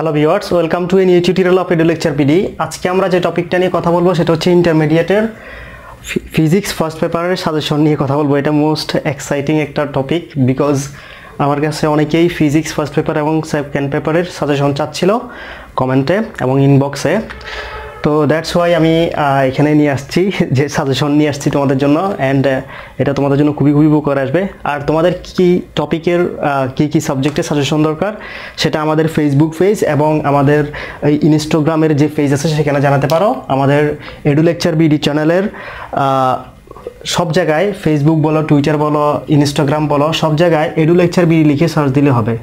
Hello viewers welcome to an tutorial of Edu Lecture BD আজকে আমরা যে টপিকটা নিয়ে কথা বলব সেটা হচ্ছে ইন্টারমিডিয়েটের ফিজিক্স ফার্স্ট পেপারের সাজেশন নিয়ে কথা বলব। এটা মোস্ট এক্সাইটিং একটা টপিক বিকজ আমার কাছে অনেকেই ফিজিক্স ফার্স্ট পেপার এবং সেকেন্ড পেপারের সাজেশন চাচ্ছিল। কমেন্টে এবং ইনবক্সে তো দ্যাটস ওয়াই আমি এখানে নিয়ে আসছি, যে সাজেশন নিয়ে আসছি তোমাদের জন্য অ্যান্ড এটা তোমাদের জন্য খুবই খুবই উপকার আসবে। আর তোমাদের কী টপিকের কী কী সাবজেক্টের সাজেশন দরকার, সেটা আমাদের ফেসবুক পেজ এবং আমাদের ইনস্টাগ্রামের যে পেজ আছে, সেখানে জানাতে পারো। আমাদের এডু লেকচার বিডি চ্যানেলের সব জায়গায় ফেসবুক বলো টুইটার বলো ইনস্টাগ্রাম বলো, সব জায়গায় এডু লেকচার বিডি লিখে সার্চ দিলে হবে।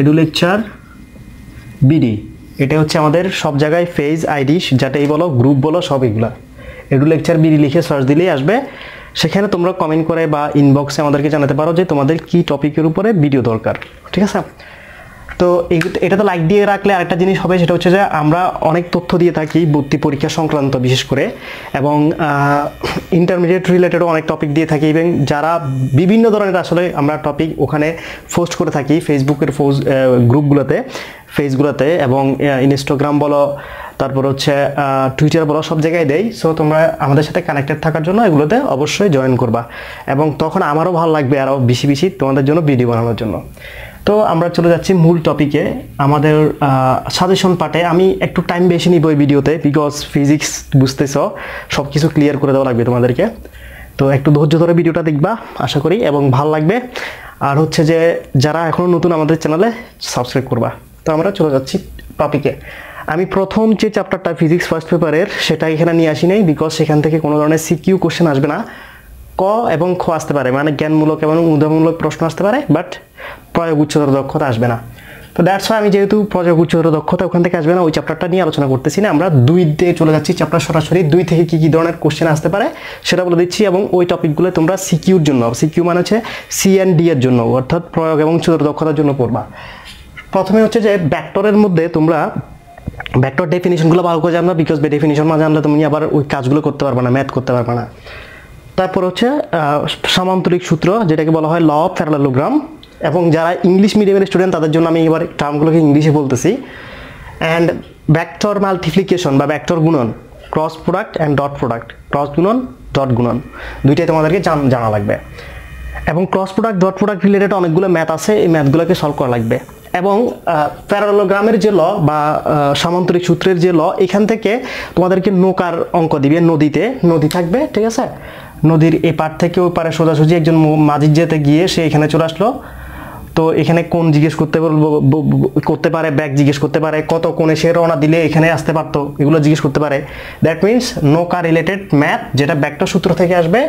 এডু লেকচার বিডি এটা হচ্ছে আমাদের সব জায়গায় ফেজ আইডি যাটাই বলো গ্রুপ বলো, সব এগুলা। এডু লেকচার বিডি লিখে সার্চ দিলেই আসবে। সেখানে তোমরা কমেন্ট করে বা ইনবক্সে আমাদেরকে জানাতে পারো যে তোমাদের কি টপিকের উপরে ভিডিও দরকার। ঠিক আছে? তো এটা তো লাইক দিয়ে রাখলে আরেকটা জিনিস হবে, সেটা হচ্ছে যে আমরা অনেক তথ্য দিয়ে থাকি ভর্তি পরীক্ষা সংক্রান্ত বিশেষ করে, এবং ইন্টারমিডিয়েট রিলেটেডও অনেক টপিক দিয়ে থাকি, এবং যারা বিভিন্ন ধরনের আসলে আমরা টপিক ওখানে পোস্ট করে থাকি ফেসবুকের ফোজ গ্রুপগুলোতে ফেসগুলোতে এবং ইনস্টাগ্রাম বলো, তারপর হচ্ছে টুইটার বলো, সব জায়গায় দেই। সো তোমরা আমাদের সাথে কানেক্টেড থাকার জন্য এগুলোতে অবশ্যই জয়েন করবা। এবং তখন আমারও ভালো লাগবে আরও বেশি বেশি তোমাদের জন্য ভিডিও বানানোর জন্য। তো আমরা চলে যাচ্ছি মূল টপিকে আমাদের সাজেশন পার্টে আমি একটু টাইম বেশি নিব এই ভিডিওতে বিকজ ফিজিক্স বুঝতেছ সব কিছু ক্লিয়ার করে দেওয়া লাগবে তোমাদেরকে। তো একটু ধৈর্য ধরে ভিডিওটা দেখবা, আশা করি, এবং ভালো লাগবে। আর হচ্ছে যে, যারা এখনও নতুন আমাদের চ্যানেলে সাবস্ক্রাইব করবা। তো আমরা চলে যাচ্ছি টপিকে আমি প্রথম যে চ্যাপ্টারটা ফিজিক্স ফার্স্ট পেপারের সেটা এখানে নিয়ে আসি নাই বিকজ সেখান থেকে কোনো ধরনের সিকিউ কোশ্চেন আসবে না। ক এবং খ আসতে পারে। মানে জ্ঞানমূলক এবং উদাহরণমূলক প্রশ্ন আসতে পারে বাট প্রয়োগ উচ্চতর দক্ষতা আসবে না। তো দ্যাটস আমি যেহেতু প্রয়োগ উচ্চতর দক্ষতা ওখান থেকে আসবে না, ওই চ্যাপ্টারটা নিয়ে আলোচনা করতেছি না। আমরা দুই দিয়ে চলে যাচ্ছি চ্যাপ্টার সরাসরি, দুই থেকে কী কী ধরনের কোশ্চেন আসতে পারে সেটা বলে দিচ্ছি এবং ওই টপিকগুলো তোমরা সিকিউর জন্য সিকিউ মানে হচ্ছে সি অ্যান্ড ডি এর জন্য, অর্থাৎ প্রয়োগ এবং উচ্চতর দক্ষতার জন্য পড়বা। প্রথমে হচ্ছে যে ব্যাক্টরের মধ্যে তোমরা ব্যাক্টর ডেফিনিশনগুলো ভালো করে জানবা বিকজ ডেফিনিশন না জানলে তুমি আবার ওই কাজগুলো করতে পারবে না ম্যাথ করতে পারবে না। তারপর হচ্ছে সামান্তরিক সূত্র, যেটাকে বলা হয় ল অফ প্যারালোগ্রাম এবং যারা ইংলিশ মিডিয়ামের স্টুডেন্ট, তাদের জন্য আমি এবার টার্মগুলোকে ইংলিশে বলতেছি। অ্যান্ড ব্যাক্টর মাল্টিপ্লিকেশন বা ভ্যাক্টর গুণন, cross product and dot product. Cross গুণন, ডট গুণন, দুইটাই তোমাদেরকে জানা লাগবে। এবং cross product, dot product related অনেকগুলো ম্যাথ আছে, এই ম্যাথগুলোকে সলভ করা লাগবে। এবং প্যারালোগ্রামের যে ল বা সামান্তরিক সূত্রের যে ল, এখান থেকে তোমাদেরকে নৌকার অঙ্ক দিবে, নদীতে। নদী থাকবে, ঠিক আছে? নদীর এপার পার থেকে ওই পারে সোজাসুজি একজন মাঝির যেতে গিয়ে সে এখানে চলে আসলো। তো এখানে কোন জিজ্ঞেস করতে করতে পারে, ব্যাগ জিজ্ঞেস করতে পারে, কত কোণে সে রওনা দিলে এখানে আসতে পারতো, এগুলো জিজ্ঞেস করতে পারে। দ্যাট মিনস নৌকা রিলেটেড ম্যাথ যেটা ব্যাগটা সূত্র থেকে আসবে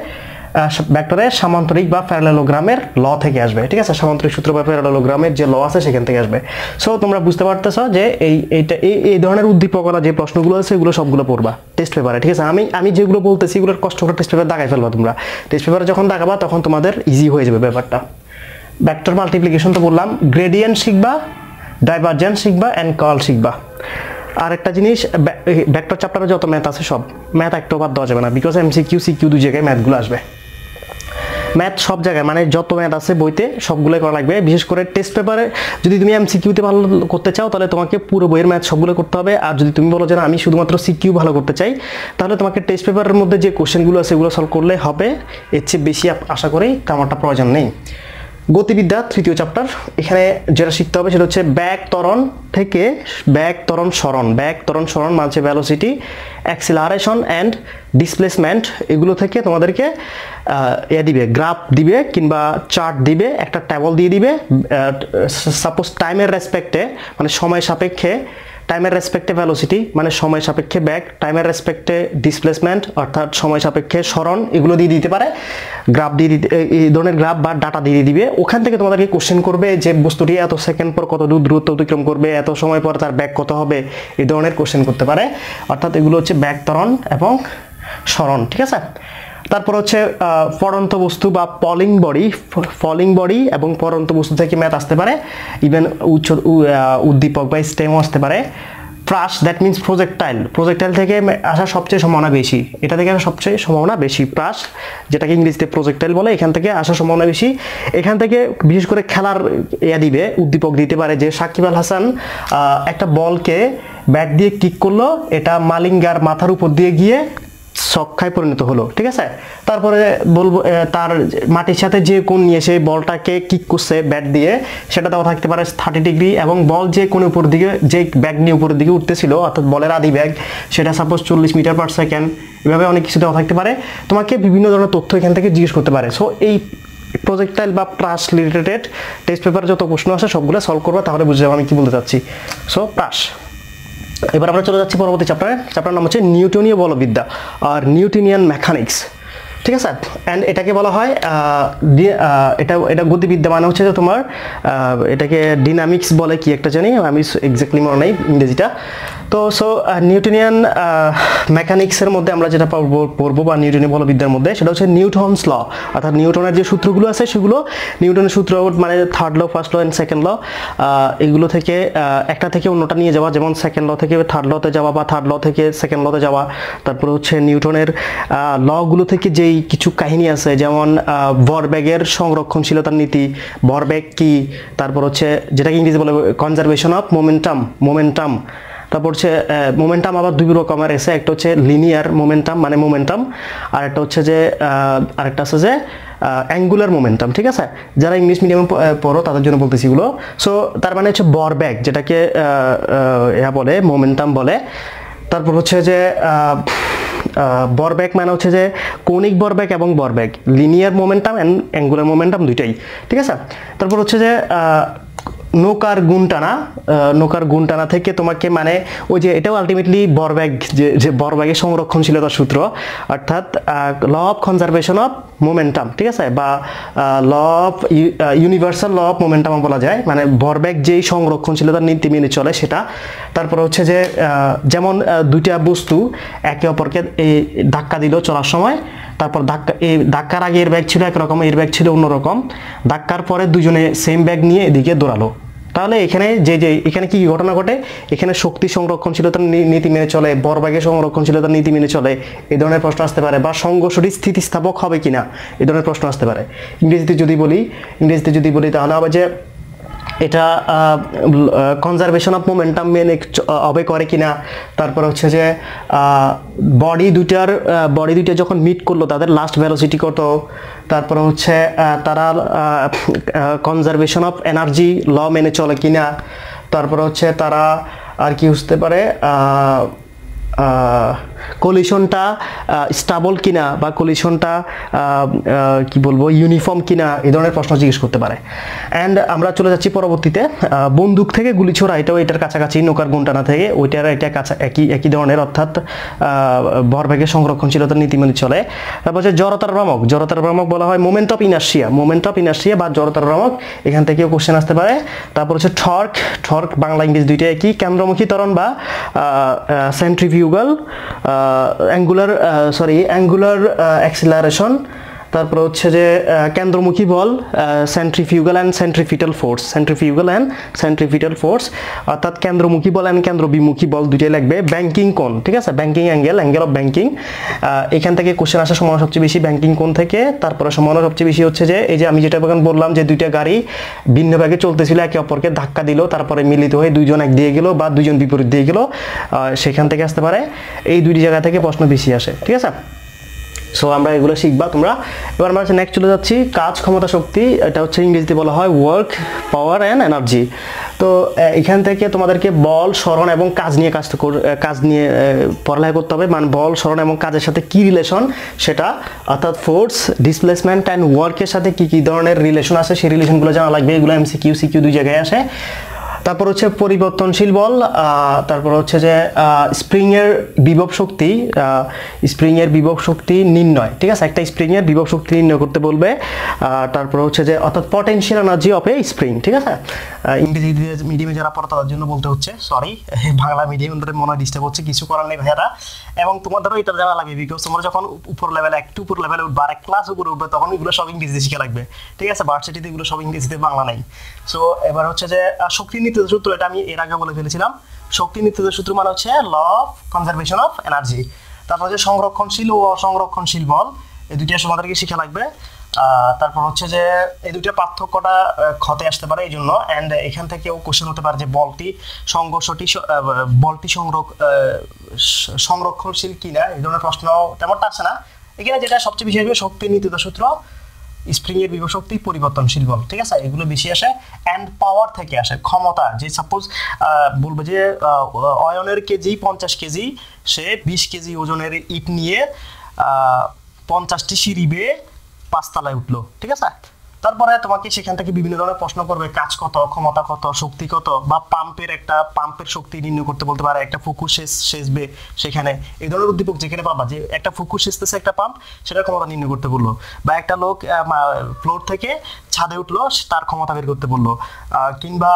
ব্যাক্টরের সামান্তরিক বা প্যারালোগ্রামের ল থেকে আসবে, ঠিক আছে? সামান্তরিক সূত্র বা প্যারালোগ্রামের যে ল আছে সেখান থেকে আসবে। সো তোমরা বুঝতে পারতেছো যে এই, এইটা, এই এই ধরনের উদ্দীপকরা যে প্রশ্নগুলো আছে, এগুলো সবগুলো পড়বা টেস্ট পেপারে ঠিক আছে? আমি আমি যেগুলো বলতেছি, এগুলোর কষ্ট করে টেস্ট পেপার দাগাই ফেলবা তোমরা। টেস্ট পেপারে যখন দাগাবা তখন তোমাদের ইজি হয়ে যাবে ব্যাপারটা। ভেক্টর মাল্টিপ্লিকেশন তো বললাম গ্রেডিয়েন্ট শিখবা ডাইভারজেন্স শিখবা অ্যান্ড কল শিখবা। আর একটা জিনিস ভেক্টর চ্যাপ্টারে যত ম্যাথ আছে সব ম্যাথ একটাও বাদ দেওয়া যাবে না বিকজ এমসিকিউ সিকিউ দুই জায়গায় ম্যাথগুলো আসবে। ম্যাথ সব জায়গায় মানে যত ম্যাথ আছে বইতে সবগুলোই করা লাগবে। বিশেষ করে টেস্ট পেপারে যদি তুমি এম সিকিউতে ভালো করতে চাও, তাহলে তোমাকে পুরো বইয়ের ম্যাথ সবগুলো করতে হবে। আর যদি তুমি বলো যে না, আমি শুধুমাত্র সিকিউ ভালো করতে চাই, তাহলে তোমাকে টেস্ট পেপারের মধ্যে যে কোশ্চেনগুলো আছে সেগুলো সলভ করলে হবে। এর চেয়ে বেশি আশা করি কামারটা প্রয়োজন নেই। গতিবিদ্যা তৃতীয় চ্যাপ্টার এখানে যেটা শিখতে হবে সেটা হচ্ছে ব্যাগ ত্বরণ থেকে ব্যাগ ত্বরণ সরণ। ব্যাগ ত্বরণ সরণ মানছে ভ্যালোসিটি অ্যাক্সিলারেশন অ্যান্ড ডিসপ্লেসমেন্ট এগুলো থেকে তোমাদেরকে এ দিবে গ্রাফ দিবে কিংবা চার্ট দিবে, একটা টেবল দিয়ে দিবে সাপোজ টাইমের রেসপেক্টে মানে সময় সাপেক্ষে টাইমের রেসপেক্টে ভ্যালোসিটি মানে সময় সাপেক্ষে ব্যাগ টাইমের রেসপেক্টে ডিসপ্লেসমেন্ট অর্থাৎ সময় সাপেক্ষে স্মরণ এগুলো দিয়ে দিতে পারে। গ্রাফ দিয়ে দিতে, এই- ধরনের গ্রাফ বা ডাটা দিয়ে দিবে। ওখান থেকে তোমাদেরকে কোশ্চেন করবে যে বস্তুটি এত সেকেন্ড পর কত দূর দূরত্ব অতিক্রম করবে, এত সময় পর তার ব্যাক কত হবে, এই ধরনের কোশ্চেন করতে পারে। অর্থাৎ এগুলো হচ্ছে ব্যাগ ত্বরণ এবং স্মরণ ঠিক আছে? তারপর হচ্ছে পরন্ত বস্তু বা পলিং বডি ফলিং বডি এবং পরন্ত বস্তু থেকে ম্যাথ আসতে পারে। ইভেন উচ্চ উদ্দীপক বা স্টেমও আসতে পারে। প্রাস দ্যাট মিনস প্রজেক্টাইল প্রজেক্টাইল থেকে আসার সবচেয়ে সম্ভাবনা বেশি। এটা থেকে আসার সবচেয়ে সম্ভাবনা বেশি প্রাস যেটাকে ইংরেজিতে প্রজেক্টাইল বলে। এখান থেকে আসার সম্ভাবনা বেশি। এখান থেকে বিশেষ করে খেলার ইয়া দিবে, উদ্দীপক দিতে পারে যে সাকিব আল হাসান একটা বলকে ব্যাট দিয়ে কিক করল। এটা মালিঙ্গার মাথার উপর দিয়ে গিয়ে ছক্কায় পরিণত হলো, ঠিক আছে? তারপরে বলব তার মাটির সাথে যে কোণ নিয়ে সেই বলটাকে কিক করছে ব্যাট দিয়ে, সেটা দেওয়া থাকতে পারে থার্টি ডিগ্রি এবং বল যে কোন উপর দিকে, যে ব্যাগ নিয়ে উপরের দিকে উঠতেছিল, অর্থাৎ বলের আদি ব্যাগ সেটা সাপোজ চল্লিশ মিটার পার সেকেন্ড এভাবে অনেক কিছু দেওয়া থাকতে পারে। তোমাকে বিভিন্ন ধরনের তথ্য এখান থেকে জিজ্ঞেস করতে পারে। সো এই প্রজেক্টাইল বা প্রাস রিলেটেড টেস্ট পেপারে যত প্রশ্ন আসে, সবগুলো সলভ করবে, তাহলে বুঝে যাব আমি কি বলতে চাচ্ছি। সো প্রাস এবার আমরা চলে যাচ্ছি পরবর্তী চ্যাপ্টারে চ্যাপ্টার নাম হচ্ছে নিউটনীয় বলবিদ্যা আর নিউটনিয়ান মেকানিক্স ঠিক আছে? অ্যান্ড এটাকে বলা হয় এটা এটা গতিবিদ্যা মানে হচ্ছে যে তোমার এটাকে ডিনামিক্স বলে কি একটা জানি, আমি এক্স্যাক্টলি মনে নেই ইংরেজিটা। তো সো নিউটনিয়ান মেকানিক্সের মধ্যে আমরা যেটা পড়ব বা নিউটনীয় বলবিদ্যার মধ্যে, সেটা হচ্ছে নিউটনস ল অর্থাৎ নিউটনের যে সূত্রগুলো আছে সেগুলো নিউটনের সূত্র মানে third law first law and second law এগুলো থেকে একটা থেকে অন্যটা নিয়ে যাওয়া, যেমন সেকেন্ড ল থেকে থার্ড লতে যাওয়া বা থার্ড ল থেকে সেকেন্ড লতে যাওয়া, তারপরে হচ্ছে নিউটনের লগুলো থেকে যেই কিছু কাহিনী আছে, যেমন ভরবেগের সংরক্ষণশীলতার নীতি ভরবেগ কি, তারপর হচ্ছে, যেটাকে ইংরেজি বলে কনজারভেশন অফ মোমেন্টাম মোমেন্টাম তারপর হচ্ছে মোমেন্টাম আবার দুই রকমের এসে একটা হচ্ছে লিনিয়ার মোমেন্টাম মানে মোমেন্টাম আর একটা হচ্ছে যে আরেকটা আছে যে অ্যাঙ্গুলার মোমেন্টাম ঠিক আছে? যারা ইংলিশ মিডিয়ামে পড়ো তাদের জন্য বলতেছি এগুলো। সো তার মানে হচ্ছে বরব্যাগ যেটাকে আহ, আহ, ইয়া বলে মোমেন্টাম বলে। তারপর হচ্ছে যে বরব্যাগ মানে হচ্ছে যে কৌণিক বরব্যাগ এবং বরব্যাগ linear momentum and angular momentum দুইটাই ঠিক আছে? তারপর হচ্ছে যে নৌকার গুণটানা নৌকার গুণটানা থেকে তোমাকে মানে ওই যে এটাও আলটিমেটলি বরব্যাগ, যে বরব্যাগের সংরক্ষণশীলতার সূত্র, অর্থাৎ law of conservation of momentum ঠিক আছে? বা law of universal law of momentum বলা যায় মানে বরব্যাগ যেই সংরক্ষণশীলতার নীতি মেনে চলে সেটা। তারপর হচ্ছে যে যেমন দুইটা বস্তু একে অপরকে এই ধাক্কা দিল চলার সময় তারপর ধাক্কা, এই ধাক্কার আগে এর ব্যাগ ছিল একরকম, এর ব্যাগ ছিল অন্যরকম। ধাক্কার পরে দুজনে সেম ব্যাগ নিয়ে এদিকে দৌড়ালো। তাহলে এখানে যে যে, এখানে কি ঘটনা ঘটে? এখানে শক্তি সংরক্ষণশীলতার নীতি মেনে চলে বরবাগের সংরক্ষণশীলতার নীতি মেনে চলে এই ধরনের প্রশ্ন আসতে পারে, বা সংঘর্ষটি স্থিতিস্থাপক হবে কিনা এই ধরনের প্রশ্ন আসতে পারে। ইংরেজিতে যদি বলি, ইংরেজিতে যদি বলি তাহলে হবে যে এটা কনজারভেশন অফ মোমেন্টাম মেনে অবে করে কিনা, তারপর হচ্ছে যে বডি দুইটার বডি দুইটা যখন মিট করল, তাদের লাস্ট ভ্যালোসিটি কত? তারপর হচ্ছে তারা কনজারভেশন অফ এনার্জি ল মেনে চলে কিনা? তারপর হচ্ছে তারা, আর কি বুঝতে পারে? কলিশনটা স্টাবল কিনা বা কলিশনটা কি বলব ইউনিফর্ম কিনা এই ধরনের প্রশ্ন জিজ্ঞেস করতে পারে। অ্যান্ড আমরা চলে যাচ্ছি পরবর্তীতে বন্দুক থেকে গুলি ছোড়া, এটাও এটার কাছাকাছি, নৌকার গুণটানা থেকে, ওইটার এটা কাছা, একই একই ধরনের, অর্থাৎ ভরবেগের সংরক্ষণশীলতার নীতি মেনে চলে। তারপর হচ্ছে জড়তার ভ্রামক জড়তার ভ্রামক বলা হয় moment of inertia moment of inertia বা জড়তার ভ্রামক, এখান থেকেও কোশ্চেন আসতে পারে। তারপর হচ্ছে ঠর্ক ঠর্ক বাংলা ইংরেজি দুইটা একই, কেন্দ্রমুখী ত্বরণ বা centrifugal angular sorry angular acceleration তারপর হচ্ছে যে কেন্দ্রমুখী বল centrifugal and centripetal force centrifugal and centripetal force অর্থাৎ কেন্দ্রমুখী বল অ্যান্ড কেন্দ্রবিমুখী বল দুইটাই লাগবে। ব্যাংকিং কোন ঠিক আছে? Banking angle angle of banking এখান থেকে কোশ্চেন আসার সময় সবচেয়ে বেশি ব্যাংকিং কোন থেকে। তারপরে সম্ভাবনা সবচেয়ে বেশি হচ্ছে যে, এই যে আমি যেটা এখন বললাম যে, দুইটা গাড়ি ভিন্ন ভাগে চলতেছিল, একে অপরকে ধাক্কা দিল, তারপরে মিলিত হয়ে দুইজন এক দিয়ে গেল বা দুইজন বিপরীত দিয়ে গেল সেখান থেকে আসতে পারে। এই দুইটি জায়গা থেকে প্রশ্ন বেশি আসে, ঠিক আছে? সো আমরা এগুলো শিখবা তোমরা। এবার আমরা নেক্সট চলে যাচ্ছি। কাজ ক্ষমতা শক্তি, এটা হচ্ছে ইংরেজিতে বলা হয় ওয়ার্ক পাওয়ার অ্যান্ড এনার্জি তো এখান থেকে তোমাদেরকে বল, স্মরণ এবং কাজ নিয়ে কাজ কাজ নিয়ে পড়ালেখা করতে হবে। মানে বল, স্মরণ এবং কাজের সাথে কি রিলেশন সেটা, অর্থাৎ ফোর্স ডিসপ্লেসমেন্ট অ্যান্ড ওয়ার্কের সাথে কি কি ধরনের রিলেশন আছে? সেই রিলেশনগুলো জানা লাগবে। এগুলো এমসিকিউ সিকিউ দুই জায়গায় আসে। তারপর হচ্ছে পরিবর্তনশীল বল তারপর হচ্ছে যে স্প্রিং এর বিভব শক্তি স্প্রিং এর বিভব শক্তি নির্ণয়, ঠিক আছে? একটা স্প্রিং এর বিভব শক্তি নির্ণয় করতে বলবে তারপর হচ্ছে যে, অর্থাৎ potential energy of a spring ঠিক আছে? ইংরেজি মিডিয়ামে যারা পড়ে তাদের জন্য বলতে হচ্ছে সরি বাংলা মিডিয়াম মনে হয় ডিস্টার্ব হচ্ছে, কিছু করার নেই ভাইয়ারা। এবং তোমাদেরও এটা জানা লাগবে বিকজ তোমরা যখন উপর লেভেলে একটু উপর লেভেলে উঠবে, আর এক ক্লাস উপরে উঠবে, তখন এগুলো সব ইংরেজিতে শিখে লাগবে ঠিক আছে? ভার্সিটিতে এগুলো সব ইংরেজিতে বাংলা নাই। সো এবার হচ্ছে যে শক্তি নীতি সূত্র এটা আমি এর আগে বলে ফেলেছিলাম। শক্তি নিত্যতার সূত্র মানে হচ্ছে law of conservation of energy তারপর হচ্ছে সংরক্ষণশীল ও অসংরক্ষণশীল বল। এই দুইটা আমাদেরকে শিখা লাগবে। তারপর হচ্ছে যে এই দুইটা পার্থক্যটা ক্ষতে আসতে পারে এই জন্য অ্যান্ড এখান থেকেও কোশ্চেন হতে পারে যে বলটি সংঘর্ষটি বলটি সংরক্ষণশীল কিনা? এই ধরনের প্রশ্ন তেমনটা আসে না। এখানে যেটা সবচেয়ে বিশেষ শক্তির নীতিতা সূত্র। স্প্রিং বিভশক্তি পরিবর্তনশীল বল, ঠিক আছে? এগুলো বেশি আসে অ্যান্ড পাওয়ার থেকে আসে, ক্ষমতা। যে সাপোজ বলব যে অয়নের কেজি পঞ্চাশ কেজি, সে বিশ কেজি ওজনের ইট নিয়ে পঞ্চাশটি সিঁড়ি বেয়ে পাঁচতলায় উঠল, ঠিক আছে? তারপরে তোমাকে সেখান থেকে বিভিন্ন ধরনের প্রশ্ন করবে, কাজ কত, ক্ষমতা কত, শক্তি কত, বা পাম্পের একটা পাম্পের শক্তি নির্ণয় করতে বলতে পারে, একটা ফুকুর শেষ শেষবে সেখানে। এই ধরনের উদ্দীপক যেখানে পাবা, যে একটা ফুকুর শেষতেছে একটা পাম্প সেটার ক্ষমতা নির্ণয় করতে বলল। বা একটা লোক ফ্লোর থেকে ছাদে উঠল তার ক্ষমতা বের করতে বলল। কিংবা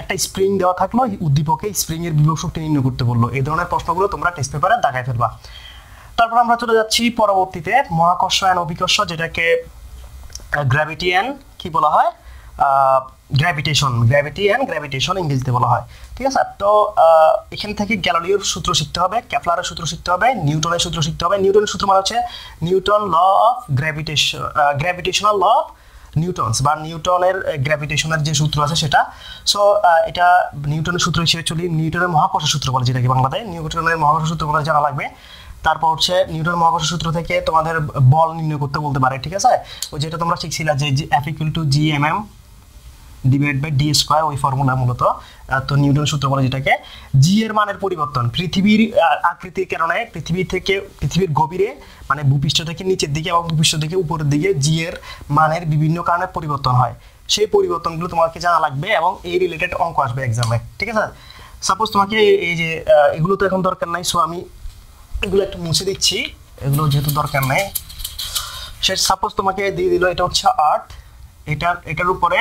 একটা স্প্রিং দেওয়া থাকল, উদ্দীপকে স্প্রিং এর বিভব শক্তি নির্ণয় করতে বলল। এই ধরনের প্রশ্নগুলো তোমরা টেস্ট পেপারে দেখায় ফেলবা। তারপর আমরা চলে যাচ্ছি পরবর্তীতে মহাকর্ষ অ্যান্ড অভিকর্ষ, যেটাকে গ্র্যাভিটি অ্যান্ড কি বলা হয়? গ্র্যাভিটেশন গ্র্যাভিটি অ্যান্ড গ্র্যাভিটেশন ইংরেজিতে বলা হয়। ঠিক আছে? তো এখান থেকে গ্যালোলিওর সূত্র শিখতে হবে ক্যাপলারের সূত্র শিখতে হবে, নিউটনের সূত্র শিখতে হবে। নিউটনের সূত্র মানে হচ্ছে Newton law of gravitation gravitational law of Newton's বা নিউটনের গ্র্যাভিটেশনের যে সূত্র আছে সেটা। সো এটা নিউটনের সূত্র হিসেবে চলি, নিউটনের মহাকর্ষ সূত্র বলে যেটাকে বাংলাতে। নিউটনের মহাকর্ষ সূত্র বলে জানা লাগবে। তারপর হচ্ছে নিউটন মহাকর্ষ সূত্র থেকে তোমাদের বল নির্ণয় করতে বলতে পারে, ঠিক আছে? ওই যেটা তোমরা শিখছিলা যে F equal to G M M divide by D square ওই ফর্মুলা মূলত। তো নিউটন সূত্র বলে যেটাকে জি এর মানের পরিবর্তন। পৃথিবীর আকৃতির কারণে পৃথিবী থেকে, পৃথিবীর গভীরে মানে ভূপৃষ্ঠ থেকে নিচের দিকে এবং ভূপৃষ্ঠ থেকে উপরের দিকে জি এর মানের বিভিন্ন কারণে পরিবর্তন হয়। সেই পরিবর্তনগুলো তোমাকে জানা লাগবে এবং এই রিলেটেড অঙ্ক আসবে এক্সামে ঠিক আছে? সাপোজ তোমাকে এই- যে এগুলো তো এখন দরকার নাই সো আমি এগুলো একটু মুছে দিচ্ছি। এগুলো যেহেতু দরকার নেই। সে সাপোজ তোমাকে দিয়ে দিল, এটা হচ্ছে আর্ট এটার এটার উপরে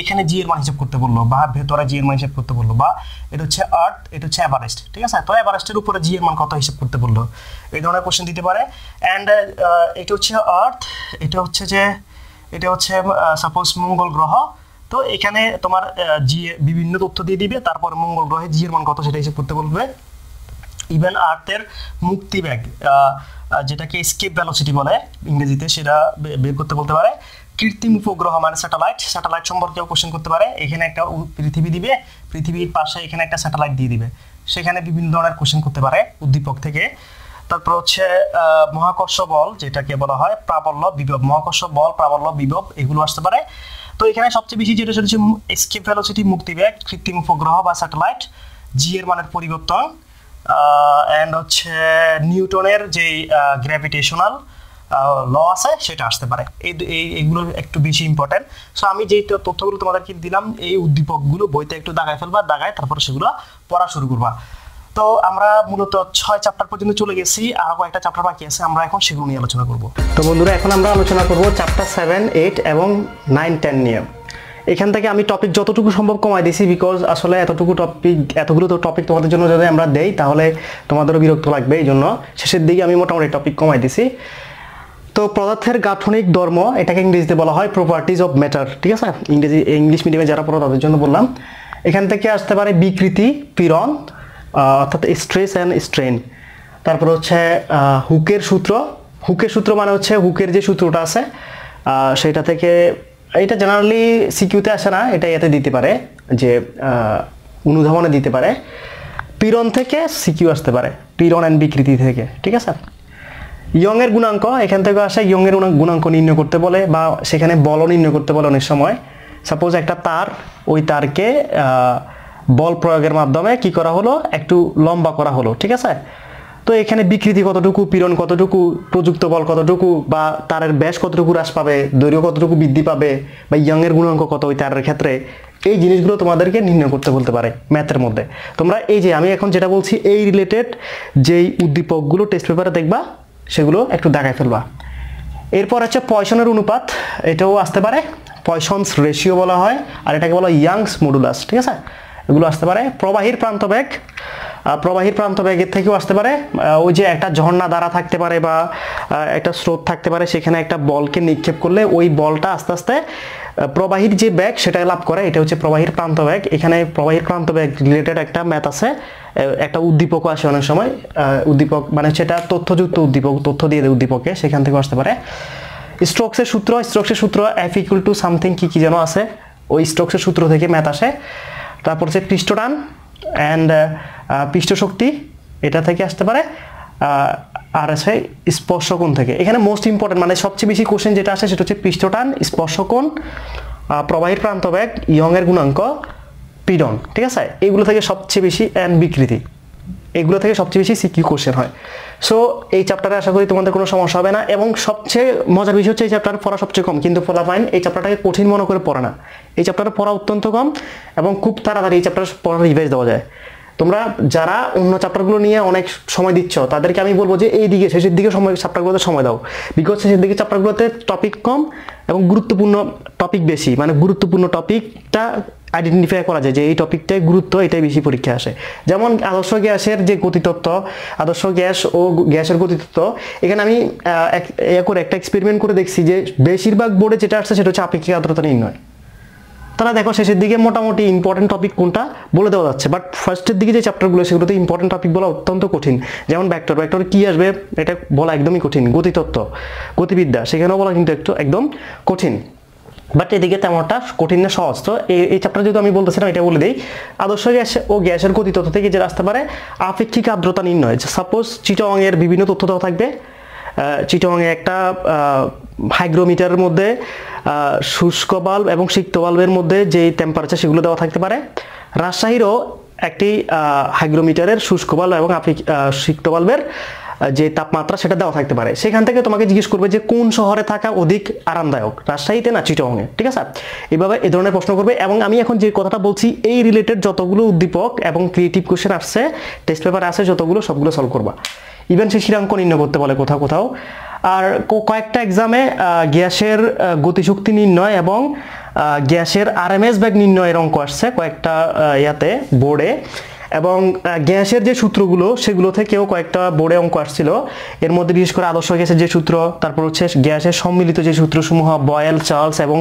এখানে জি এর মান হিসাব করতে বলল বা ভেতরে জি এর মান হিসাব করতে বলল বা এটা হচ্ছে আর্ট এটা হচ্ছে এভারেস্ট ঠিক আছে? তো এভারেস্টের উপরে জি এর মান কত হিসাব করতে বলল? এই ধরনের কোশ্চেন দিতে পারে। অ্যান্ড এটা হচ্ছে আর্থ এটা হচ্ছে যে, এটা হচ্ছে সাপোজ মঙ্গল গ্রহ। তো এখানে তোমার জি বিভিন্ন তথ্য দিয়ে দিবে, তারপর মঙ্গল গ্রহে জি এর মান কত সেটা হিসাব করতে বলবে। ইভেন আর্থের মুক্তি ব্যাগ যেটাকে স্কেপ ভ্যালোসিটি বলে ইংরেজিতে, সেটা বের করতে বলতে পারে। কৃত্রিম উপগ্রহ মানে স্যাটেলাইট স্যাটেলাইট সম্পর্কেও কোশ্চেন করতে পারে। এখানে একটা পৃথিবী দিবে, পৃথিবীর পাশে এখানে একটা স্যাটেলাইট দিয়ে দিবে। সেখানে বিভিন্ন ধরনের কোশ্চেন করতে পারে উদ্দীপক থেকে। তারপর হচ্ছে মহাকর্ষ বল, যেটাকে বলা হয় প্রাবল্য বিভব। মহাকর্ষ বল, প্রাবল্য বিভব, এগুলো আসতে পারে। তো এখানে সবচেয়ে বেশি যেটা সেটা হচ্ছে স্কেপ ভ্যালোসিটি মুক্তিবেগ কৃত্রিম উপগ্রহ বা স্যাটেলাইট জি এর মানের পরিবর্তন। অ্যান্ড হচ্ছে নিউটনের যে গ্র্যাভিটেশনাল ল আছে, সেটা আসতে পারে। এই দু- এই, এগুলো একটু বেশি ইম্পর্টেন্ট সো আমি যে তো- তথ্যগুলো তোমাদেরকে দিলাম, এই উদ্দীপকগুলো বইতে একটু দাগায় ফেলবা, দাগায় তারপর সেগুলো পড়া শুরু করবা। তো, আমরা মূলত ছয় চ্যাপ্টার পর্যন্ত চলে গেছি, আর কয়েকটা চ্যাপ্টার বাকি আছে, আমরা এখন সেগুলো নিয়ে আলোচনা করব। তো বন্ধুরা, এখন আমরা আলোচনা করব চ্যাপ্টার সেভেন এইট এবং নাইন টেন নিয়ে। এখান থেকে আমি টপিক যতটুকু সম্ভব কমাই দিছি বিকজ আসলে এতটুকু টপিক এতগুলো তো টপিক তোমাদের জন্য যদি আমরা দেই, তাহলে তোমাদেরও বিরক্ত লাগবে এই জন্য। শেষের দিকে আমি মোটামুটি টপিক কমাই দিছি। তো পদার্থের গাঠনিক ধর্ম, এটাকে ইংরেজিতে বলা হয় প্রপার্টিজ অফ ম্যাটার ঠিক আছে? ইংরেজি ইংলিশ মিডিয়ামে যারা পড়ো, তাদের জন্য বললাম। এখান থেকে আসতে পারে বিকৃতি, পীড়ন অর্থাৎ স্ট্রেস অ্যান্ড স্ট্রেন তারপর হচ্ছে হুকের সূত্র। হুকের সূত্র মানে হচ্ছে, হুকের যে সূত্রটা আছে সেটা থেকে এটা জেনারেলি সিকিউতে আসে না, এটা এতে দিতে পারে, যে অনুধাবনে দিতে পারে। পীড়ন থেকে সিকিউ আসতে পারে পীড়ন অ্যান্ড বিকৃতি থেকে, ঠিক আছে? ইয়ং এর গুণাঙ্ক, এখান থেকে আসে ইয়ং এর গুণা- গুণাঙ্ক নির্ণয় করতে বলে, বা সেখানে বল নির্ণয় করতে বলে অনেক সময়। সাপোজ একটা তার, ওই তারকে বল প্রয়োগের মাধ্যমে কি করা হলো? একটু লম্বা করা হলো, ঠিক আছে? তো এখানে বিকৃতি কতটুকু, পীড়ন কতটুকু, প্রযুক্ত বল কতটুকু, বা তারের ব্যাস কতটুকু হ্রাস পাবে, দৈর্ঘ্য কতটুকু বৃদ্ধি পাবে, বা ইয়ংয়ের গুণাঙ্ক কত ওই তারের ক্ষেত্রে, এই জিনিসগুলো তোমাদেরকে নির্ণয় করতে বলতে পারে ম্যাথের মধ্যে। তোমরা এই যে আমি এখন যেটা বলছি, এই রিলেটেড যেই উদ্দীপকগুলো টেস্ট পেপারে দেখবা, সেগুলো একটু দেখায় ফেলবা। এরপর হচ্ছে পয়সনের অনুপাত, এটাও আসতে পারে। পয়সনস রেশিও বলা হয়, আর এটাকে বলা ইয়াংস মডুলাস ঠিক আছে? এগুলো আসতে পারে। প্রবাহীর প্রান্তবেগ প্রবাহীর প্রান্ত ব্যাগের থেকেও আসতে পারে। ওই যে একটা ঝর্ণা দ্বারা থাকতে পারে বা একটা স্রোত থাকতে পারে, সেখানে একটা বলকে নিক্ষেপ করলে ওই বলটা আস্তে আস্তে প্রবাহীর যে ব্যাগ সেটা লাভ করে। এটা হচ্ছে প্রবাহীর প্রান্ত ব্যাগ এখানে প্রবাহীর প্রান্ত ব্যাগ রিলেটেড একটা ম্যাথ আছে। একটা উদ্দীপকও আসে অনেক সময়। উদ্দীপক মানে সেটা তথ্যযুক্ত উদ্দীপক, তথ্য দিয়ে দেয় উদ্দীপকে, সেখান থেকে আসতে পারে। স্ট্রোকসের সূত্র স্ট্রোকসের সূত্র এফ ইকুয়াল টু সামথিং কি কি যেন আছে, ওই স্ট্রোকসের সূত্র থেকে ম্যাথ আসে। তারপর হচ্ছে পৃষ্ঠটান অ্যান্ড পৃষ্ঠশক্তি এটা থেকে আসতে পারে আর আছে স্পর্শকোণ থেকে। এখানে মোস্ট ইম্পর্টেন্ট মানে সবচেয়ে বেশি কোশ্চেন যেটা আসে সেটা হচ্ছে পৃষ্ঠটান স্পর্শকোণ প্রবাহীর প্রান্ত ব্যাগ ইয়ংয়ের গুণাঙ্ক, পিডন, ঠিক আছে? এগুলো থেকে সবচেয়ে বেশি অ্যান্ড বিকৃতি। এগুলো থেকে সবচেয়ে বেশি সিকিউ কোশ্চেন হয়। সো এই চ্যাপ্টারে আশা করি তোমাদের কোনো সমস্যা হবে না এবং সবচেয়ে মজার বিষয় হচ্ছে এই চ্যাপ্টার পড়া সবচেয়ে কম, কিন্তু ফলাফাইন এই চ্যাপ্টারটাকে কঠিন মনে করে পড়ে না। এই চ্যাপ্টারে পড়া অত্যন্ত কম এবং খুব তাড়াতাড়ি এই চ্যাপ্টার পড়া রিভাইজ দেওয়া যায়। তোমরা যারা অন্য চ্যাপ্টারগুলো নিয়ে অনেক সময় দিচ্ছ, তাদেরকে আমি বলব যে এই দিকে, শেষের দিকে সময় চ্যাপ্টারগুলোতে সময় দাও। বিকজ শেষের দিকে চ্যাপ্টারগুলোতে টপিক কম এবং গুরুত্বপূর্ণ টপিক বেশি। মানে গুরুত্বপূর্ণ টপিকটা আইডেন্টিফাই করা যায় যে এই টপিকটাই গুরুত্ব, এটাই বেশি পরীক্ষা আসে। যেমন আদর্শ গ্যাসের যে গতিতত্ত্ব, আদর্শ গ্যাস ও গ্যাসের গতিতত্ত্ব, এখানে আমি করে একটা এক্সপেরিমেন্ট করে দেখছি যে বেশিরভাগ বোর্ডে যেটা আসছে সেটা হচ্ছে আপেক্ষিক আর্দ্রতা নির্ণয়। তারা দেখো শেষের দিকে মোটামুটি ইম্পর্টেন্ট টপিক কোনটা বলে দেওয়া যাচ্ছে বাট ফার্স্টের দিকে যে চ্যাপ্টারগুলো সেগুলোতে ইম্পর্টেন্ট টপিক বলা অত্যন্ত কঠিন। যেমন ব্যাক্টর ব্যাক্টর কী আসবে, এটা বলা একদমই কঠিন। গতিতত্ত্ব, গতিবিদ্যা, সেখানেও বলা কিন্তু একটু একদম কঠিন। বাট এদিকে তেমনটা কঠিন না, সহজ। তো এই- চ্যাপ্টার যেহেতু আমি বলতেছিলাম, এটা বলে দিই। আদর্শ গ্যাস ও গ্যাসের গতি তথ্য থেকে যে আসতে পারে, আপেক্ষিক আর্দ্রতা নির্ণয়। সাপোজ চিটংয়ের বিভিন্ন তথ্য দেওয়া থাকবে। চিটংয়ে একটা হাইগ্রোমিটারের মধ্যে শুষ্ক বাল্ব এবং সিক্ত বাল্বের মধ্যে যে টেম্পারেচার সেগুলো দেওয়া থাকতে পারে। রাজশাহীরও একটি হাইগ্রোমিটারের শুষ্ক বাল্ব এবং আপেক্ষিক সিক্ত বাল্বের যে তাপমাত্রা সেটা দেওয়া থাকতে পারে। সেখান থেকে তোমাকে জিজ্ঞেস করবে যে কোন শহরে থাকা অধিক আরামদায়ক, রাজশাহীতে না চিটংয়ে ঠিক আছে? এভাবে এ ধরনের প্রশ্ন করবে এবং আমি এখন যে কথাটা বলছি, এই রিলেটেড যতগুলো উদ্দীপক এবং ক্রিয়েটিভ কোশ্চেন আসছে টেস্ট পেপার আছে যতগুলো, সবগুলো সলভ করবা। ইভেন সে শিরাঙ্ক নির্ণয় করতে বলে কোথাও কোথাও। আর কয়েকটা এক্সামে গ্যাসের গতিশক্তি নির্ণয় এবং গ্যাসের আরএমএস ব্যাগ নির্ণয়ের অঙ্ক আসছে কয়েকটা ইয়াতে বোর্ডে এবং গ্যাসের যে সূত্রগুলো, সেগুলো থেকেও কয়েকটা বোর্ডে অঙ্ক আসছিল। এর মধ্যে বিশেষ করে আদর্শ গ্যাসের যে সূত্র, তারপর হচ্ছে গ্যাসের সম্মিলিত যে সূত্রসমূহ, বয়েল, চার্লস এবং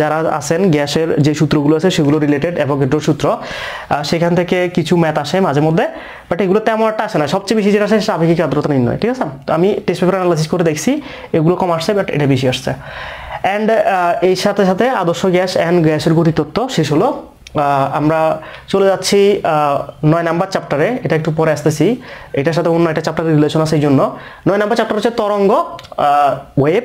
যারা আছেন, গ্যাসের যে সূত্রগুলো আছে, সেগুলো রিলেটেড অ্যাভোগেড্রোর সূত্র। সেখান থেকে কিছু ম্যাথ আসে মাঝে মধ্যে বাট এগুলো তেমন একটা আসে না। সবচেয়ে বেশি যেটা আসে, সেটা আপেক্ষিক আর্দ্রতা নির্ণয়, ঠিক আছে? তো আমি টেস্ট পেপার অ্যানালাইসিস করে দেখছি, এগুলো কম আসছে বাট এটা বেশি আসছে। অ্যান্ড এই সাথে সাথে আদর্শ গ্যাস অ্যান্ড গ্যাসের গতিতত্ত্ব শেষ হলো। আমরা চলে যাচ্ছি নয় নাম্বার চ্যাপ্টারে এটা একটু পরে আসতেছি। এটার সাথে অন্য একটা চ্যাপ্টারের রিলেশন আছে এই জন্য। নয় নাম্বার চ্যাপ্টার হচ্ছে তরঙ্গ ওয়েভ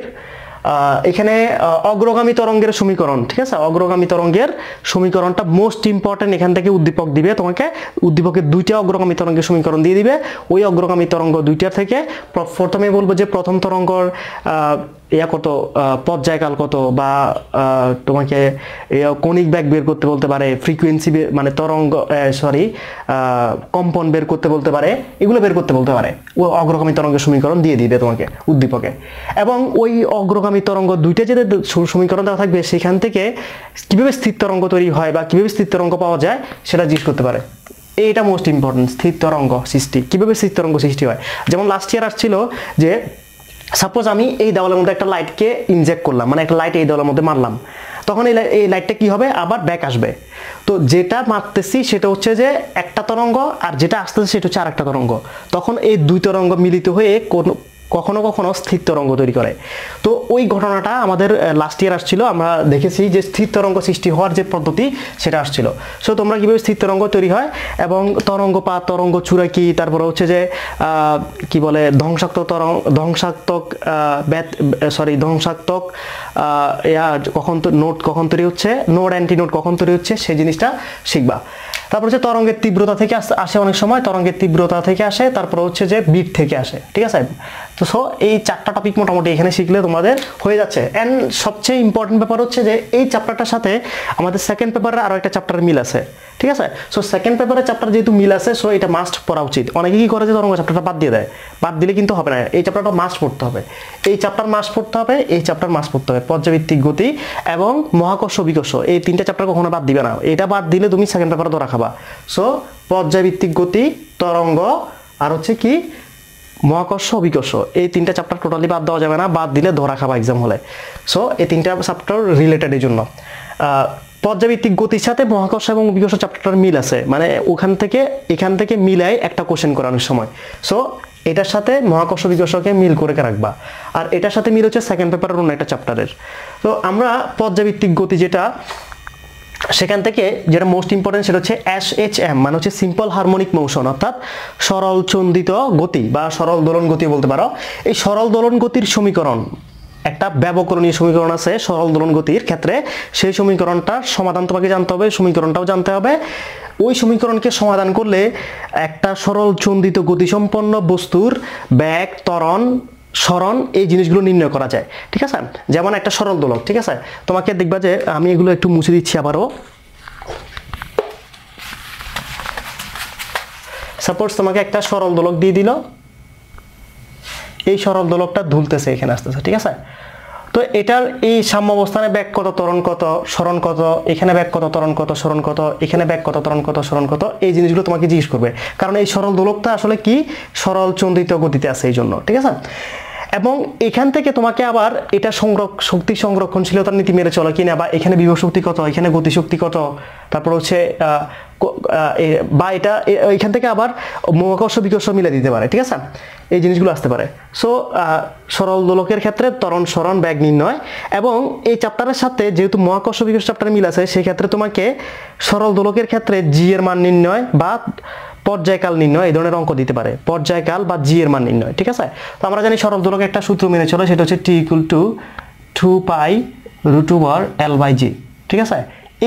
এখানে অগ্রগামী তরঙ্গের সমীকরণ, ঠিক আছে? অগ্রগামী তরঙ্গের সমীকরণটা মোস্ট ইম্পর্টেন্ট এখান থেকে উদ্দীপক দিবে। তোমাকে উদ্দীপকের দুইটা অগ্রগামী তরঙ্গের সমীকরণ দিয়ে দিবে। ওই অগ্রগামী তরঙ্গ দুইটার থেকে প্র- প্রথমে বলব যে প্রথম তরঙ্গর ইয়া কত পর্যায়কাল কত বা তোমাকে কণিক ব্যাগ বের করতে বলতে পারে ফ্রিকোয়েন্সি মানে তরঙ্গ সরি কম্পন বের করতে বলতে পারে, এগুলো বের করতে বলতে পারে। ও অগ্রগামী তরঙ্গের সমীকরণ দিয়ে দিবে তোমাকে, উদ্দীপকে। এবং ওই অগ্রগামী তরঙ্গ দুইটা যে সমীকরণ দেওয়া থাকবে, সেখান থেকে কীভাবে স্থির তরঙ্গ তৈরি হয় বা কীভাবে স্থির তরঙ্গ পাওয়া যায়, সেটা জিজ্ঞেস করতে পারে। এইটা মোস্ট ইম্পর্টেন্ট স্থির তরঙ্গ সৃষ্টি, কীভাবে স্থির তরঙ্গ সৃষ্টি হয়? যেমন লাস্ট ইয়ার আসছিল যে সাপোজ আমি এই দেওয়ালের মধ্যে একটা লাইটকে ইনজেক্ট করলাম মানে একটা লাইট এই দেওয়ালের মধ্যে মারলাম। তখন এই এই লাইটটা কি হবে? আবার ব্যাক আসবে। তো যেটা মারতেছি সেটা হচ্ছে যে একটা তরঙ্গ, আর যেটা আসতেছে সেটা হচ্ছে আর একটা তরঙ্গ। তখন এই দুই তরঙ্গ মিলিত হয়ে কোনো কখনো কখনো স্থির তরঙ্গ তৈরি করে। তো ওই ঘটনাটা আমাদের লাস্ট ইয়ার আসছিল, আমরা দেখেছি যে স্থির তরঙ্গ সৃষ্টি হওয়ার যে পদ্ধতি, সেটা আসছিল। সো তোমরা কীভাবে স্থির তরঙ্গ তৈরি হয়? এবং তরঙ্গ পা তরঙ্গ চূড়া কি তারপরে হচ্ছে যে কি বলে, ধ্বংসাত্মক তরঙ্গ ধ্বংসাত্মক সরি ধ্বংসাত্মক ইয়া, কখন নোট কখন তৈরি হচ্ছে? নোট অ্যান্টি নোট কখন তৈরি হচ্ছে? সেই জিনিসটা শিখবা। তারপর হচ্ছে তরঙ্গের তীব্রতা থেকে আসে অনেক সময়, তরঙ্গের তীব্রতা থেকে আসে, তারপর হচ্ছে যে বিট থেকে আসে, ঠিক আছে? তো সো এই চারটা টপিক মোটামুটি এখানে শিখলে তোমাদের হয়ে যাচ্ছে। অ্যান্ড সবচেয়ে ইম্পর্টেন্ট ব্যাপার হচ্ছে যে, এই চ্যাপ্টারটার সাথে আমাদের সেকেন্ড পেপারের আরও একটা চ্যাপ্টার মিল আছে। ঠিক আছে? সো সেকেন্ড পেপারের চ্যাপ্টার যেহেতু মিল আছে সো এটা মাস্ট পড়া উচিত। অনেকে কি করে যে তরঙ্গ চ্যাপ্টারটা বাদ দিয়ে দেয়। বাদ দিলে কিন্তু হবে না। এই চ্যাপ্টারটা মাস্ট পড়তে হবে। এই চ্যাপ্টার মাস্ট পড়তে হবে, এই চ্যাপ্টার মাস্ট পড়তে হবে। পর্যাবৃত্তিক গতি এবং মহাকর্ষ বিকর্ষ। এই তিনটা চ্যাপ্টার কখনো বাদ দিবে না। এটা বাদ দিলে তুমি সেকেন্ড পেপারে ধরা খাবা। সো পর্যাবৃত্তিক গতি, তরঙ্গ, আর হচ্ছে কি? মহাকর্ষ অভিকর্ষ এই তিনটা চ্যাপ্টার টোটালি বাদ দেওয়া যাবে না, বাদ দিলে ধরা খাবা এক্সাম হলে। সো এই তিনটা চ্যাপ্টার রিলেটেড এই জন্য। পর্যাবৃত্তিক গতির সাথে মহাকর্ষ এবং অভিকর্ষ চ্যাপ্টারটার মিল আছে। মানে ওখান থেকে, এখান থেকে মিলাই একটা কোশ্চেন করানোর সময়। সো এটার সাথে মহাকর্ষ, বিকর্ষকে মিল করে রাখবা। আর এটার সাথে মিল হচ্ছে সেকেন্ড পেপারের অন্য একটা চ্যাপ্টারের তো আমরা পর্যাবৃত্তিক গতি যেটা সেখান থেকে যেটা মোস্ট ইম্পর্টেন্ট সেটা হচ্ছে এস এইচ এম মানে হচ্ছে সিম্পল হারমোনিক মোশন অর্থাৎ সরল চন্দিত গতি বা সরল দোলন গতি বলতে পারো। এই সরল দোলন গতির সমীকরণ, একটা ব্যবকরণীয় সমীকরণ আছে সরল দোলন গতির ক্ষেত্রে। সেই সমীকরণটার সমাধান তোমাকে জানতে হবে, সমীকরণটাও জানতে হবে। ওই সমীকরণকে সমাধান করলে একটা সরল চন্দিত গতিসম্পন্ন বস্তুর ব্যাগ ত্বরণ স্মরণ এই জিনিসগুলো নির্ণয় করা যায়, ঠিক আছে? যেমন একটা সরল দোলক, ঠিক আছে? তোমাকে দেখবা যে আমি এগুলো একটু মুছে দিচ্ছি আবারও। সাপোজ তোমাকে একটা সরল দোলক দিয়ে দিল। এই সরল দোলকটা ধুলতেছে, এখানে আসতেছে, ঠিক আছে? তো এটার এই সাম্য অবস্থানে ব্যাগ কত, ত্বরণ কত, স্মরণ কত, এখানে ব্যাগ কত, ত্বরণ কত, স্মরণ কত, এখানে ব্যাগ কত, ত্বরণ কত, স্মরণ কত, এই জিনিসগুলো তোমাকে জিজ্ঞেস করবে। কারণ এই সরল দোলকটা আসলে কি? সরল চন্দিত গতিতে আছে এই জন্য, ঠিক আছে? এবং এখান থেকে তোমাকে আবার এটা সংরক্ষ, শক্তি সংরক্ষণশীলতার নীতি মেরে চলে কিনা, বা এখানে বিভব শক্তি কত, এখানে গতিশক্তি কত, তারপর হচ্ছে বা এটা এখান থেকে আবার মহাকর্ষ, বিকর্ষ মিলে দিতে পারে, ঠিক আছে? এই জিনিসগুলো আসতে পারে। সো সরল দোলকের ক্ষেত্রে তরণ স্মরণ, ব্যাগ নির্ণয়, এবং এই চ্যাপ্টারের সাথে যেহেতু মহাকর্ষ, বিকর্ষ চ্যাপ্টারে মিল আছে সেই ক্ষেত্রে তোমাকে সরল দোলকের ক্ষেত্রে জি এর মান নির্ণয়, বা পর্যায়কাল নির্ণয় এই ধরনের অঙ্ক দিতে পারে। পর্যায়কাল বা জি এর মান নির্ণয়, ঠিক আছে? তো আমরা জানি সরল দোলক একটা সূত্র মেনে চলে, সেটা হচ্ছে T equal to two pi root over L by G ঠিক আছে?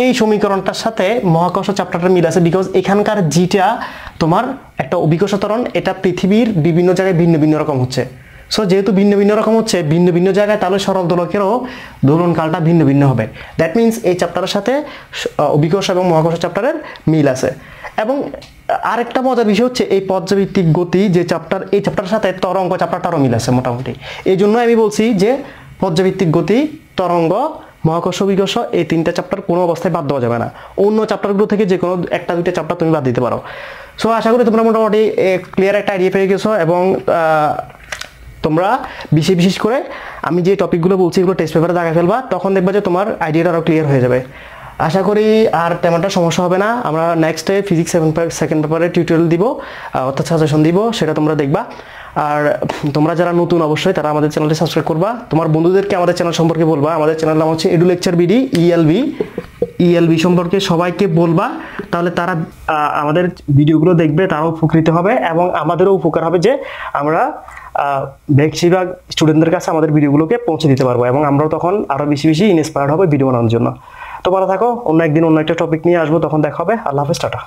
এই সমীকরণটার সাথে মহাকর্ষ চ্যাপ্টারটা মিল আছে বিকজ এখানকার জিটা তোমার একটা অভিকর্ষ ত্বরণ, এটা পৃথিবীর বিভিন্ন জায়গায় ভিন্ন ভিন্ন রকম হচ্ছে। সো যেহেতু ভিন্ন ভিন্ন রকম হচ্ছে, ভিন্ন ভিন্ন জায়গায়, তাহলে সরল দোলকেরও দোলনকালটা ভিন্ন ভিন্ন হবে। দ্যাট মিন্স এই চ্যাপ্টারের সাথে অভিকর্ষ এবং মহাকর্ষ চ্যাপ্টারের মিল আছে। এবং আরেকটা মজার বিষয় হচ্ছে, এই পর্যাবৃত্তিক গতি যে চ্যাপ্টার এই চ্যাপ্টারের সাথে তরঙ্গ চ্যাপ্টারটারও মিল আছে মোটামুটি। এই জন্য আমি বলছি যে, পর্যাবৃত্তিক গতি, তরঙ্গ, মহাকর্ষ বিকর্ষ এই তিনটা চ্যাপ্টার কোনো অবস্থায় বাদ দেওয়া যাবে না। অন্য চ্যাপ্টারগুলো থেকে যে কোনো একটা, দুইটা চ্যাপ্টার তুমি বাদ দিতে পারো। সো আশা করি তোমরা মোটামুটি ক্লিয়ার একটা আইডিয়া পেয়ে গেছো এবং তোমরা বিশেষ বিশেষ করে আমি যে টপিকগুলো বলছি, এগুলো টেস্ট পেপারে দেখা ফেলবা, তখন দেখবা যে তোমার আইডিয়াটা আরও ক্লিয়ার হয়ে যাবে। আশা করি আর তেমনটা সমস্যা হবে না। আমরা নেক্সটে ফিজিক্স সেকেন্ড পেপারে টিউটোরিয়াল দিব অর্থাৎ সাজেশন দিব, সেটা তোমরা দেখবা। আর তোমরা যারা নতুন অবশ্যই, তারা আমাদের চ্যানেলটি সাবস্ক্রাইব করবা। তোমার বন্ধুদেরকে আমাদের চ্যানেল সম্পর্কে বলবা। আমাদের চ্যানেল নাম হচ্ছে Edu Lecture BD ELB ELB সম্পর্কে সবাইকে বলবা, তাহলে তারা আমাদের ভিডিওগুলো দেখবে, তারাও উপকৃত হবে এবং আমাদেরও উপকার হবে যে আমরা বেশিরভাগ স্টুডেন্টদের কাছে আমাদের ভিডিওগুলোকে পৌঁছে দিতে পারব এবং আমরাও তখন আরও বেশি বেশি ইন্সপায়ার্ড হবে ভিডিও বানানোর জন্য। তো ভালো থাকো, অন্য একদিন অন্য একটা টপিক নিয়ে আসব, তখন দেখা হবে। আল্লাহ হাফেজ, টাটা।